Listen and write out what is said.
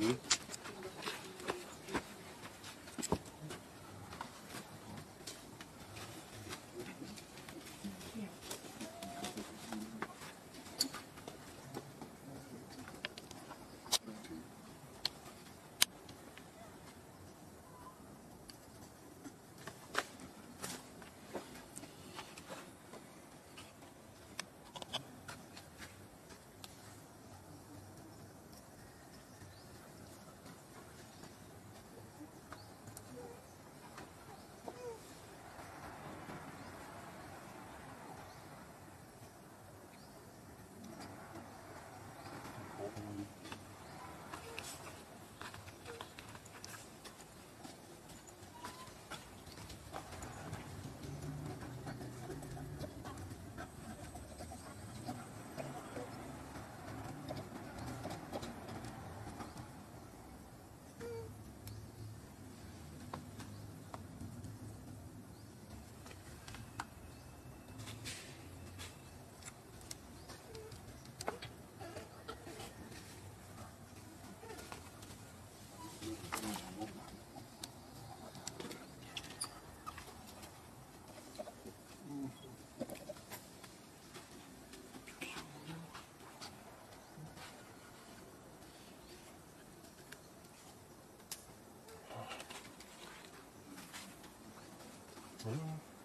응? Blue.